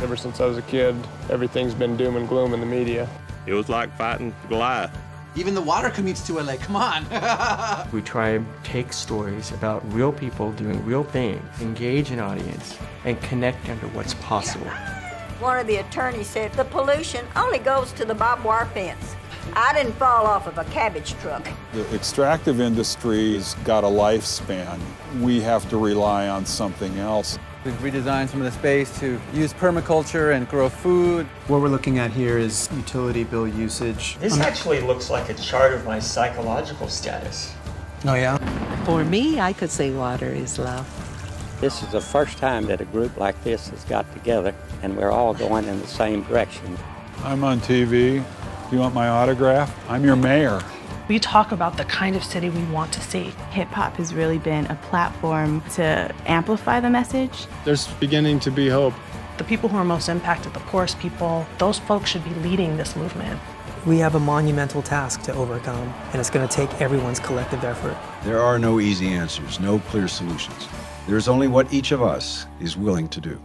Ever since I was a kid, everything's been doom and gloom in the media. It was like fighting Goliath. Even the water commutes to LA, come on. we try and take stories about real people doing real things, engage an audience, and connect them to what's possible. One of the attorneys said the pollution only goes to the barbed wire fence. I didn't fall off of a cabbage truck. The extractive industry's got a lifespan. We have to rely on something else. We've redesigned some of the space to use permaculture and grow food. What we're looking at here is utility bill usage. This actually looks like a chart of my psychological status. Oh, yeah? For me, I could say water is love. This is the first time that a group like this has got together and we're all going in the same direction. I'm on TV. Do you want my autograph? I'm your mayor. We talk about the kind of city we want to see. Hip hop has really been a platform to amplify the message. There's beginning to be hope. The people who are most impacted, the poorest people, those folks should be leading this movement. We have a monumental task to overcome, and it's going to take everyone's collective effort. There are no easy answers, no clear solutions. There's only what each of us is willing to do.